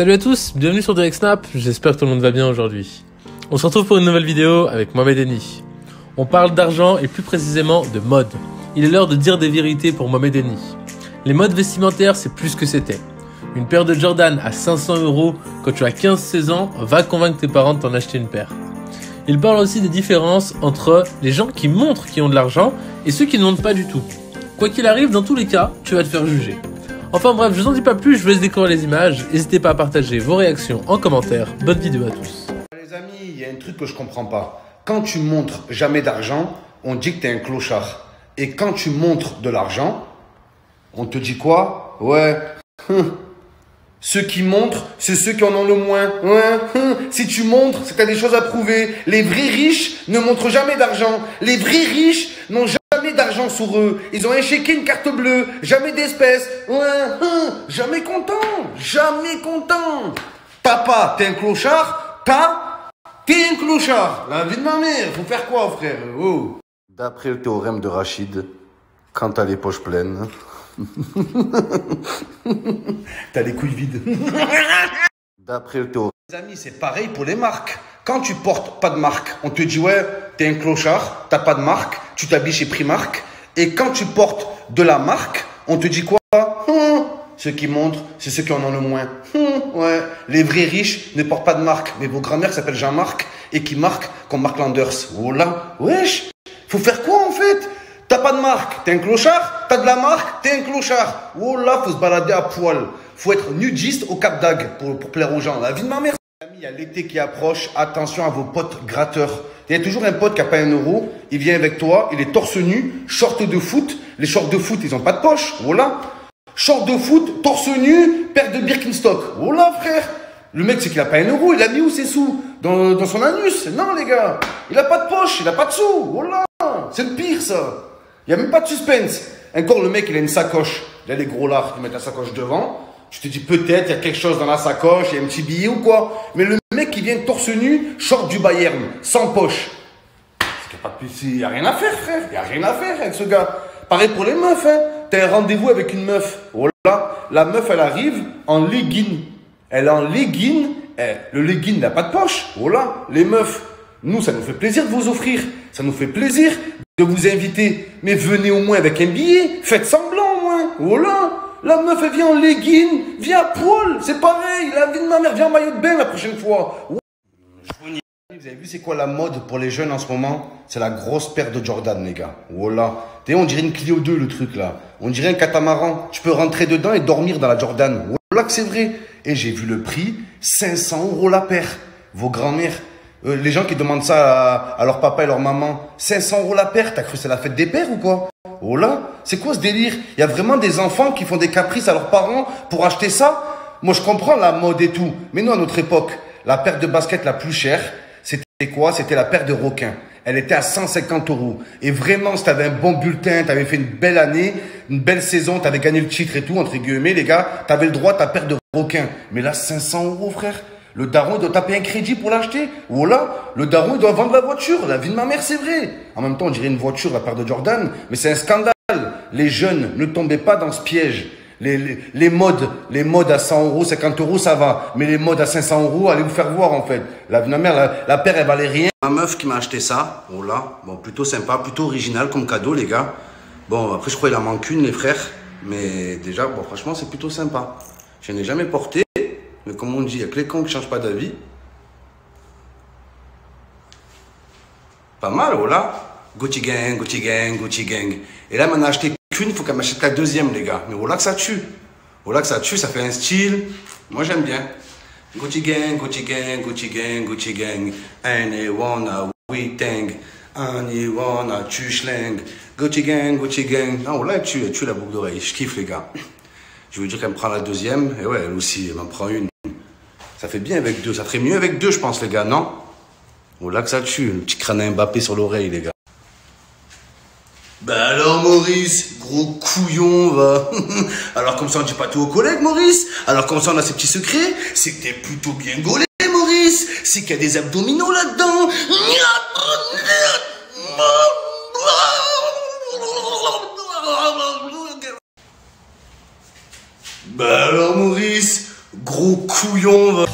Salut à tous, bienvenue sur Direct Snap, j'espère que tout le monde va bien aujourd'hui. On se retrouve pour une nouvelle vidéo avec Mohamed Eni. On parle d'argent et plus précisément de mode. Il est l'heure de dire des vérités pour Mohamed Eni. Les modes vestimentaires, c'est plus que c'était. Une paire de Jordan à 500 euros quand tu as 15-16 ans va convaincre tes parents de t'en acheter une paire. Il parle aussi des différences entre les gens qui montrent qu'ils ont de l'argent et ceux qui ne montrent pas du tout. Quoi qu'il arrive, dans tous les cas, tu vas te faire juger. Enfin bref, je vous en dis pas plus, je vous laisse découvrir les images. N'hésitez pas à partager vos réactions en commentaire. Bonne vidéo à tous. Les amis, il y a un truc que je comprends pas. Quand tu montres jamais d'argent, on dit que tu es un clochard. Et quand tu montres de l'argent, on te dit quoi? Ouais. hum. Ceux qui montrent, c'est ceux qui en ont le moins. Ouais. hum. Si tu montres, c'est que tu as des choses à prouver. Les vrais riches ne montrent jamais d'argent. Les vrais riches n'ont jamais d'argent sur eux. Ils ont un chèque, une carte bleue, jamais d'espèces. Hum. Jamais content. Jamais content. T'as pas, t'es un clochard. T'as, t'es un clochard. La vie de ma mère. Faut faire quoi, frère? Oh. D'après le théorème de Rachid, quand t'as les poches pleines, t'as les couilles vides. D'après le théorème. Les amis, c'est pareil pour les marques. Quand tu portes pas de marque, on te dit ouais, t'es un clochard, t'as pas de marque, tu t'habilles chez Primark. Et quand tu portes de la marque, on te dit quoi? Hum, Ceux qui montrent, c'est ceux qui en ont le moins. Hum, ouais, les vrais riches ne portent pas de marque, mais vos grand-mères s'appellent Jean-Marc et qui marquent comme Mark Landers. Oh là, wesh, faut faire quoi en fait? T'as pas de marque, t'es un clochard. T'as de la marque, t'es un clochard. Oh là, faut se balader à poil. Faut être nudiste au Cap d'Agde pour, pour plaire aux gens. La vie de ma mère. Il y a l'été qui approche. Attention à vos potes gratteurs. Il y a toujours un pote qui a pas un euro. Il vient avec toi. Il est torse nu, short de foot. Les shorts de foot, ils ont pas de poche. Oh là. Short de foot, torse nu, paire de Birkenstock. Oh là, frère. Le mec, c'est qu'il a pas un euro. Il a mis où ses sous? Dans, son anus. Non, les gars. Il a pas de poche. Il a pas de sous. Oh là. C'est le pire, ça. Il n'y a même pas de suspense. Encore, le mec, il a une sacoche. Il a les gros lards qui mettent la sacoche devant. Tu te dis peut-être, il y a quelque chose dans la sacoche, il y a un petit billet ou quoi. Mais le mec qui vient torse nu, short du Bayern, sans poche. N'y il y a rien à faire, frère. Il n'y a rien à faire avec ce gars. Pareil pour les meufs, hein. T'as un rendez-vous avec une meuf. Oh là, la meuf, elle arrive en legging. Elle est en legging. Eh, le legging n'a pas de poche. Oh là, les meufs. Nous, ça nous fait plaisir de vous offrir. Ça nous fait plaisir de vous inviter. Mais venez au moins avec un billet. Faites semblant au moins. Oh là, la meuf, elle vient en legging. Viens à poil. C'est pareil. La vie de ma mère. Viens en maillot de bain la prochaine fois. Vous avez vu c'est quoi la mode pour les jeunes en ce moment? C'est la grosse paire de Jordan, les gars. Voilà. Sais, on dirait une Clio 2, le truc là. On dirait un catamaran. Tu peux rentrer dedans et dormir dans la Jordan. Voilà que c'est vrai. Et j'ai vu le prix 500 euros la paire. Vos grands-mères. euh, les gens qui demandent ça à, à leur papa et leur maman. 500 euros la paire? T'as cru c'est la fête des pères ou quoi? Oh là C'est quoi ce délire? Il y a vraiment des enfants qui font des caprices à leurs parents pour acheter ça? Moi, je comprends la mode et tout. Mais nous, à notre époque, la paire de basket la plus chère, c'était quoi? C'était la paire de requins. Elle était à 150 euros. Et vraiment, si t'avais un bon bulletin, t'avais fait une belle année, une belle saison, t'avais gagné le titre et tout, entre guillemets, les gars, t'avais le droit à ta paire de requins. Mais là, 500 euros, frère. Le daron, il doit taper un crédit pour l'acheter. Ou là, le daron, il doit vendre la voiture. La vie de ma mère, c'est vrai. En même temps, on dirait une voiture, la paire de Jordan. Mais c'est un scandale. Les jeunes, ne tombez pas dans ce piège. Les, les, les modes, les modes à 100 euros, 50 euros, ça va. Mais les modes à 500 euros, allez vous faire voir, en fait. La vie de ma mère, la, la paire, elle valait rien. Ma meuf qui m'a acheté ça, oh là, bon, plutôt sympa, plutôt original comme cadeau, les gars. Bon, après, je crois qu'il en manque une, les frères. Mais déjà, bon, franchement, c'est plutôt sympa. Je n'ai jamais porté, mais comme on dit, il y a que les cons qui changent pas d'avis. Pas mal, oh là. Gucci gang, Gucci gang, Gucci gang. Et là, m'en a acheté qu'une, il faut qu'elle m'achète la deuxième, les gars. Mais oh là que ça tue. Oh là que ça tue, ça fait un style. Moi, j'aime bien. Gucci gang, Gucci gang, Gucci gang, Gucci gang. Anyone, we tang. Anyone, tu schling. Gucci gang, Gucci gang. Ah, oh là, elle tue, elle tue la boucle d'oreille. Je kiffe, les gars. Je veux dire qu'elle me prend la deuxième. Et ouais, elle aussi, elle m'en prend une. Ça fait bien avec deux. Ça ferait mieux avec deux, je pense, les gars, non? Oh là que ça tue. Le petit crâne à Mbappé sur l'oreille, les gars. Ben alors Maurice, gros couillon va. alors comme ça on dit pas tout aux collègues Maurice? Alors comme ça on a ces petits secrets? C'est que t'es plutôt bien gaulé Maurice. C'est qu'il y a des abdominaux là-dedans. Ben alors Maurice, Gros couillon.